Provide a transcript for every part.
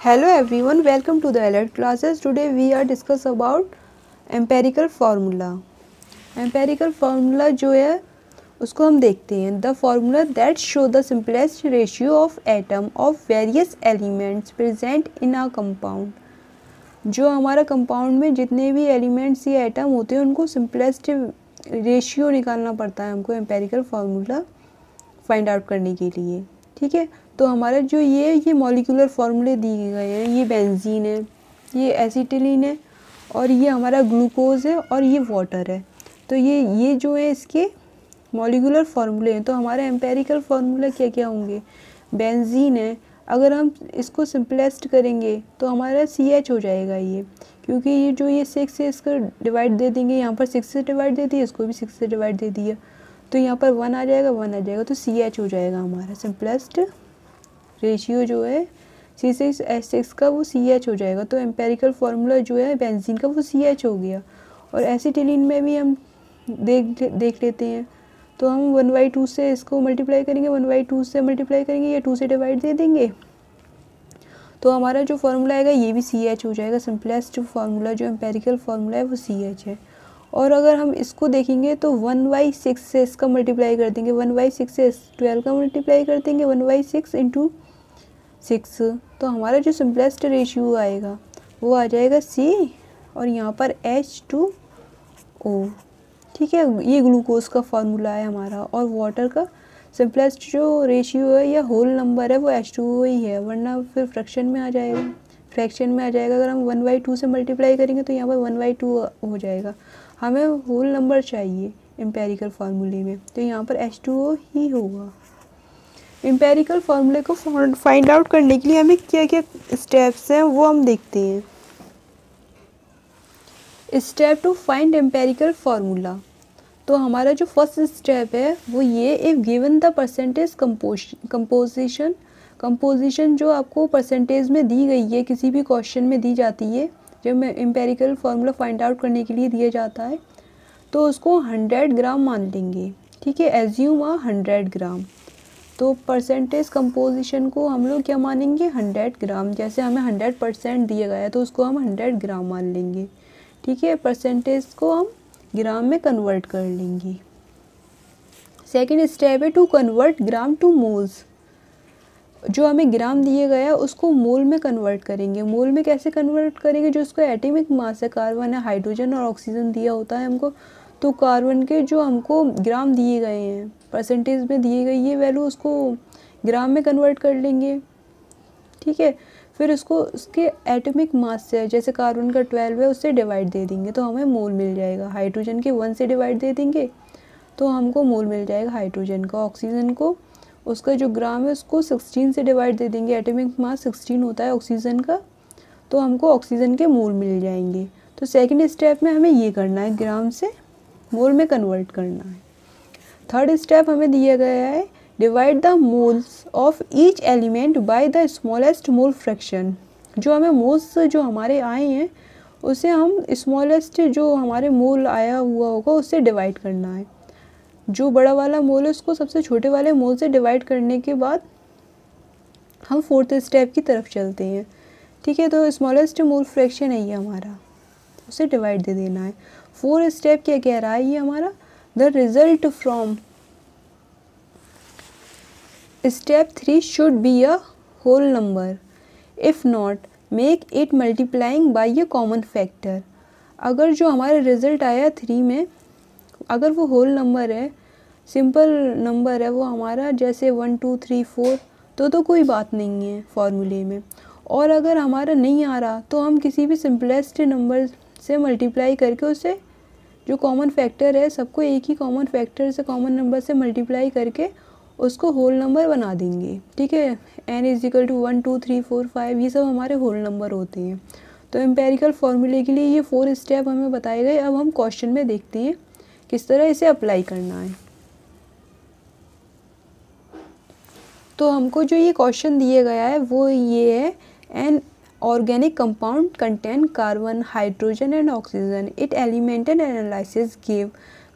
Hello everyone, welcome to the alert classes. Today we are discuss about empirical formula. Empirical formula जो है उसको हम देखते हैं the formula that show the simplest ratio of atom of various elements present in a compound जो हमारा compound में जितने भी एलिमेंट्स या एटम होते हैं उनको सिंपलेस्ट रेशियो निकालना पड़ता है हमको एम्पेरिकल फार्मूला फाइंड आउट करने के लिए ठीक है तो हमारा जो ये ये मॉलिकुलर फार्मूले दिए गए हैं, ये बेंजीन है, ये एसिटिलीन है और ये हमारा ग्लूकोज है और ये वाटर है। तो ये ये जो है इसके मॉलिकुलर फार्मूले हैं। तो हमारे एम्पेरिकल फार्मूला क्या क्या होंगे? बेंजीन है। अगर हम इसको सिंपलेस्ट करेंगे तो हमारा सी एच हो जाएगा ये। क्योंकि ये जो ये सिक्स है, इसको डिवाइड दे देंगे। यहाँ पर सिक्स से डिवाइड दे दिया, इसको भी सिक्स से डिवाइड दे दिया। तो यहाँ पर वन आ जाएगा वन आ जाएगा। तो सी एच हो जाएगा हमारा सिंपलेस्ट रेशियो जो है सी सिक्स एच सिक्स का वो सी एच हो जाएगा। तो एम्पेरिकल फार्मूला जो है बेंजीन का वो सी एच हो गया। और एसिटिलीन में भी हम देख देख लेते हैं। तो हम वन बाई टू से इसको मल्टीप्लाई करेंगे वन बाई टू से मल्टीप्लाई करेंगे, या टू से डिवाइड दे देंगे। तो हमारा जो फार्मूला आएगा, ये भी सी एच हो जाएगा। सिंपलेस्ट फार्मूला जो एम्पेरिकल फार्मूला है, वो सी एच है। और अगर हम इसको देखेंगे तो वन बाई सिक्स से इसका मल्टीप्लाई कर देंगे। वन बाई सिक्स से ट्वेल्व का मल्टीप्लाई कर देंगे। One by six into six तो हमारा जो सिंपलेस्ट रेशियो आएगा, वो आ जाएगा सी और यहाँ पर एच टू ओ ठीक है? ये ग्लूकोज का फार्मूला है हमारा और वाटर का सिंपलेस्ट जो रेशियो है या होल नंबर है, वो एच टू ओ ही है, वरना फिर फ्रैक्शन में आ जाएगा। फ्रैक्शन में आ जाएगा, अगर हम वन बाई टू से मल्टीप्लाई करेंगे तो यहाँ पर वन बाई टू हो जाएगा। हमें होल नंबर चाहिए एम्पेरिकल फार्मूले में तो यहाँ पर एच टू ओ ही होगा। एम्पेरिकल फार्मूले को फाइंड आउट करने के लिए हमें क्या क्या स्टेप्स हैं, वो हम देखते हैं। Step to find empirical formula तो हमारा जो फ़र्स्ट स्टेप है, वो ये if given the percentage composition composition जो आपको परसेंटेज में दी गई है, किसी भी क्वेश्चन में दी जाती है, जब एम्पेरिकल फार्मूला फाइंड आउट करने के लिए दिया जाता है तो उसको हंड्रेड ग्राम मान लेंगे। ठीक है एज्यूम आ हंड्रेड ग्राम तो परसेंटेज कंपोजिशन को हम लोग क्या मानेंगे? हंड्रेड ग्राम जैसे हमें हंड्रेड परसेंट दिया गया है तो उसको हम हंड्रेड ग्राम मान लेंगे। ठीक है? परसेंटेज को हम ग्राम में कन्वर्ट कर लेंगे। सेकेंड स्टेप है to convert gram to moles जो हमें ग्राम दिए गया है, उसको मोल में कन्वर्ट करेंगे। मोल में कैसे कन्वर्ट करेंगे? जो उसका एटॉमिक मास है कार्बन है हाइड्रोजन और ऑक्सीजन दिया होता है हमको तो कार्बन के जो हमको ग्राम दिए गए हैं परसेंटेज में दिए गई ये वैल्यू उसको ग्राम में कन्वर्ट कर लेंगे। ठीक है? फिर उसको, उसके एटॉमिक मास से, जैसे कार्बन का ट्वेल्व है, उससे डिवाइड दे देंगे तो हमें मोल मिल जाएगा। हाइड्रोजन के वन से डिवाइड दे देंगे तो हमको मोल मिल जाएगा हाइड्रोजन का। ऑक्सीजन को, उसका जो ग्राम है, उसको सिक्सटीन से डिवाइड दे देंगे। एटॉमिक मास सिक्सटीन होता है ऑक्सीजन का तो हमको ऑक्सीजन के मोल मिल जाएँगे। तो सेकेंड स्टेप में हमें ये करना है, ग्राम से मोल में कन्वर्ट करना है। थर्ड स्टेप हमें दिया गया है divide the moles of each element by the smallest mole fraction जो हमें मोल्स जो हमारे आए हैं, उसे हम स्मॉलेस्ट जो हमारे मोल आया हुआ होगा उससे डिवाइड करना है। जो बड़ा वाला मोल है, उसको सबसे छोटे वाले मोल से डिवाइड करने के बाद हम फोर्थ स्टेप की तरफ़ चलते हैं। ठीक है तो स्मॉलेस्ट मोल फ्रैक्शन है ये हमारा। उसे डिवाइड दे देना है। फोर्थ स्टेप क्या कह रहा है? ये हमारा the result from Step 3 should be a whole number. If not, make it multiplying by a common factor अगर जो हमारा रिज़ल्ट आया थ्री में अगर वो होल नंबर है सिंपल नंबर है वो हमारा जैसे वन टू थ्री फोर तो तो कोई बात नहीं है फॉर्मूले में। और अगर हमारा नहीं आ रहा तो हम किसी भी सिंपलेस्ट नंबर से मल्टीप्लाई करके उसे जो कॉमन फैक्टर है, सबको एक ही कॉमन फैक्टर से कॉमन नंबर से मल्टीप्लाई करके उसको होल नंबर बना देंगे। ठीक है? N is equal to one two three four five ये सब हमारे होल नंबर होते हैं। तो एम्पेरिकल फॉर्मूले के लिए ये फोर स्टेप हमें बताए गए। अब हम क्वेश्चन में देखते हैं किस तरह इसे अप्लाई करना है। तो हमको जो ये क्वेश्चन दिया गया है, वो ये है an organic compound contain carbon, hydrogen and oxygen. It elemental analysis give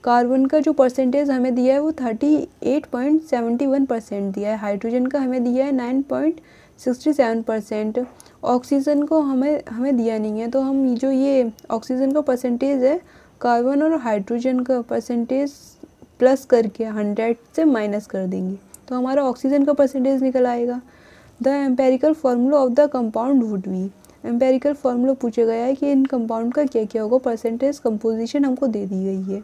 carbon का जो परसेंटेज हमें दिया है वो thirty eight point seventy one percent दिया है। हाइड्रोजन का हमें दिया है nine point sixty seven percent oxygen को हमें हमें दिया नहीं है। तो हम जो ये ऑक्सीजन का परसेंटेज है, कार्बन और हाइड्रोजन का परसेंटेज प्लस करके हंड्रेड से माइनस कर देंगे। तो हमारा ऑक्सीजन का परसेंटेज निकल आएगा। The empirical formula of the compound would be. Empirical formula पूछा गया है कि इन कंपाउंड का क्या क्या होगा परसेंटेज कंपोजिशन हमको दे दी गई है।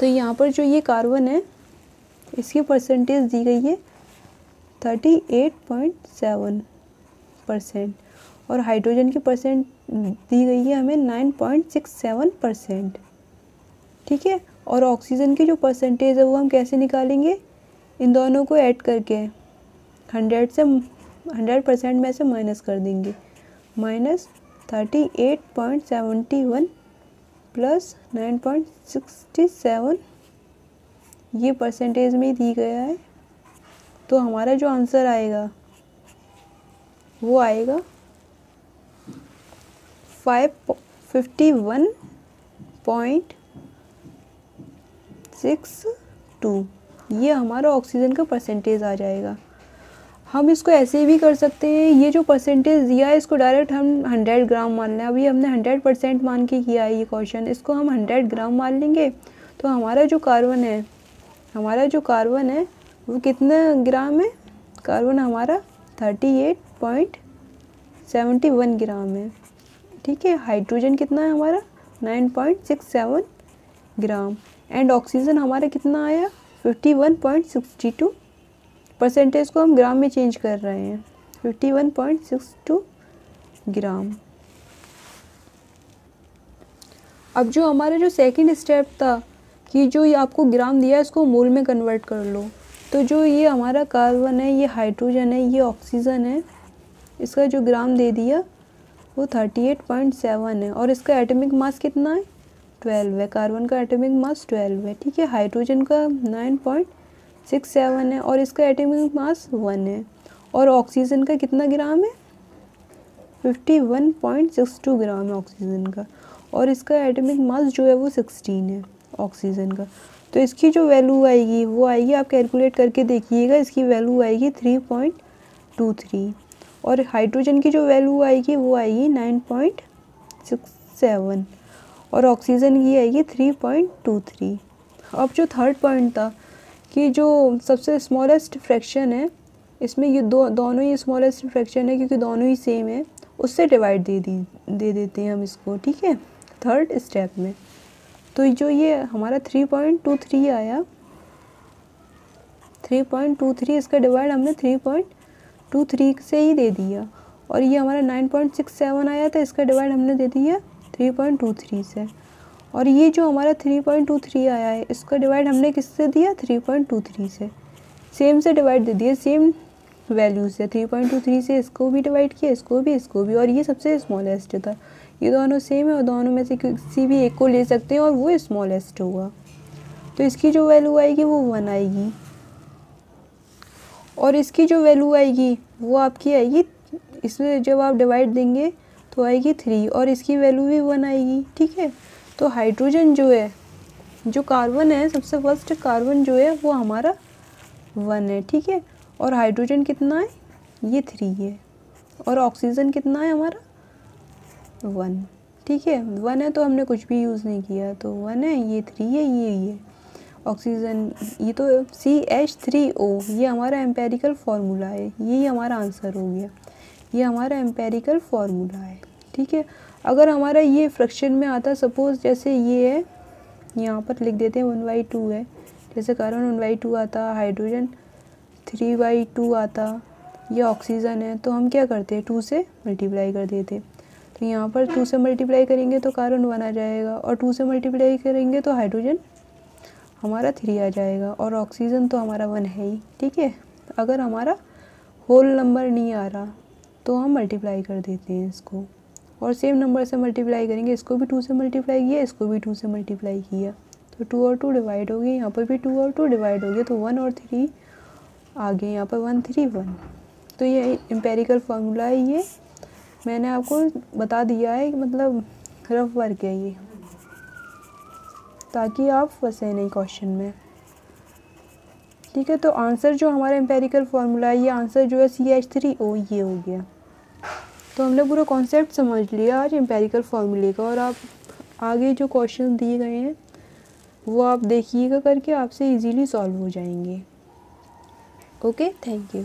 तो यहाँ पर जो ये कार्बन है, इसकी परसेंटेज दी गई है thirty eight point seven percent और हाइड्रोजन की परसेंट दी गई है हमें nine point six seven percent ठीक है? और ऑक्सीजन की जो परसेंटेज है वो हम कैसे निकालेंगे? इन दोनों को ऐड करके हंड्रेड से, हंड्रेड परसेंट में से माइनस कर देंगे। Minus thirty eight point seventy one plus nine point sixty seven ये परसेंटेज में दी गया है। तो हमारा जो आंसर आएगा, वो आएगा five fifty one point six two. ये हमारा ऑक्सीजन का परसेंटेज आ जाएगा। हम इसको ऐसे भी कर सकते हैं, ये जो परसेंटेज दिया है, इसको डायरेक्ट हम हंड्रेड ग्राम मान लें। अभी हमने हंड्रेड परसेंट मान के किया है ये क्वेश्चन इसको हम हंड्रेड ग्राम मान लेंगे। तो हमारा जो कार्बन है, हमारा जो कार्बन है, वो कितना ग्राम है? कार्बन हमारा thirty eight point seventy one gram है। ठीक है हाइड्रोजन कितना है हमारा? Nine point six seven gram and oxygen हमारा कितना आया? Fifty one point sixty two percentage को हम ग्राम में चेंज कर रहे हैं। Fifty one point six two gram. अब जो हमारा जो सेकंड स्टेप था कि जो ये आपको ग्राम दिया है, इसको मोल में कन्वर्ट कर लो। तो जो ये हमारा कार्बन है, ये हाइड्रोजन है, ये ऑक्सीजन है, इसका जो ग्राम दे दिया, वो थर्टी एट पॉइंट सेवन है। और इसका एटॉमिक मास कितना है? ट्वेल्व है, कार्बन का एटॉमिक मास ट्वेल्व है, ठीक है? हाइड्रोजन का नाइन पॉइंट सिक्स सेवन है और इसका एटॉमिक मास वन है। और ऑक्सीजन का कितना ग्राम है? Fifty one point six two gram है ऑक्सीजन का। और इसका एटॉमिक मास जो है वो सिक्सटीन है ऑक्सीजन का। तो इसकी जो वैल्यू आएगी, वो आएगी, आप कैलकुलेट करके देखिएगा, इसकी वैल्यू आएगी थ्री पॉइंट टू थ्री। और हाइड्रोजन की जो वैल्यू आएगी, वो आएगी नाइन पॉइंट सिक्स सेवन। और ऑक्सीजन की आएगी थ्री पॉइंट टू थ्री अब जो थर्ड पॉइंट था, कि जो सबसे स्मॉलेस्ट फ्रैक्शन है, इसमें ये दो, दोनों ही स्मॉलेस्ट फ्रैक्शन है, क्योंकि दोनों ही सेम है, उससे डिवाइड दे दी, दे देते हैं हम इसको, ठीक है? थर्ड स्टेप में। तो जो ये हमारा थ्री पॉइंट टू थ्री आया थ्री पॉइंट टू थ्री इसका डिवाइड हमने थ्री पॉइंट टू थ्री से ही दे दिया। और ये हमारा नाइन पॉइंट सिक्स सेवन आया था इसका डिवाइड हमने दे दिया थ्री पॉइंट टू थ्री से। और ये जो हमारा थ्री पॉइंट टू थ्री आया है, इसका डिवाइड हमने किससे दिया? थ्री पॉइंट टू थ्री से। सेम से डिवाइड दे दिए सेम वैल्यू से। थ्री पॉइंट टू थ्री से इसको भी डिवाइड किया, इसको भी इसको भी। और ये सबसे स्मॉलेस्ट था। ये दोनों सेम है और दोनों में से किसी भी एक को ले सकते हैं और वो स्मॉलेस्ट होगा। तो इसकी जो वैल्यू आएगी वो वन आएगी। और इसकी जो वैल्यू आएगी वो आपकी आएगी। इसमें जब आप डिवाइड देंगे तो आएगी थ्री और इसकी वैल्यू भी वन आएगी, ठीक है? तो हाइड्रोजन जो है, जो कार्बन है, सबसे फ़र्स्ट कार्बन जो है, वो हमारा वन है, ठीक है? और हाइड्रोजन कितना है? ये थ्री है। और ऑक्सीजन कितना है हमारा? वन ठीक है? वन है तो हमने कुछ भी यूज़ नहीं किया तो वन है, ये थ्री है, ये ये। ऑक्सीजन ये तो सी एच थ्री ओ ये हमारा एम्पेरिकल फार्मूला है। यही हमारा आंसर हो गया। ये हमारा एम्पेरिकल फार्मूला है। ठीक है? अगर हमारा ये फ्रैक्शन में आता सपोज़ जैसे ये है, यहाँ पर लिख देते हैं वन बाई टू है। जैसे कार्बन वन बाई टू आता हाइड्रोजन थ्री बाई टू आता, ये ऑक्सीजन है तो हम क्या करते हैं? टू से मल्टीप्लाई कर देते तो यहाँ पर टू से मल्टीप्लाई करेंगे तो कार्बन वन आ जाएगा और टू से मल्टीप्लाई करेंगे तो हाइड्रोजन हमारा थ्री आ जाएगा और ऑक्सीजन तो हमारा वन है ही, ठीक है? अगर हमारा होल नंबर नहीं आ रहा तो हम मल्टीप्लाई कर देते हैं इसको। और सेम नंबर से मल्टीप्लाई करेंगे, इसको भी टू से मल्टीप्लाई किया, इसको भी टू से मल्टीप्लाई किया। तो टू और टू डिवाइड हो गई यहाँ पर भी टू और टू डिवाइड हो गया तो वन और थ्री आ गए, यहाँ पर वन थ्री वन तो ये एम्पेरिकल फार्मूला है ये। मैंने आपको बता दिया है मतलब रफ वर्क है ये, ताकि आप फंसे नहीं क्वेश्चन में। ठीक है तो आंसर जो हमारा एम्पेरिकल फार्मूला है, ये आंसर जो है सी एच थ्री ओ ये हो गया। तो हमने पूरा कॉन्सेप्ट समझ लिया आज एम्पेरिकल फार्मूले का और आप आगे जो क्वेश्चन दिए गए हैं, वो आप देखिएगा करके आपसे इजीली सॉल्व हो जाएँगे। Okay thank you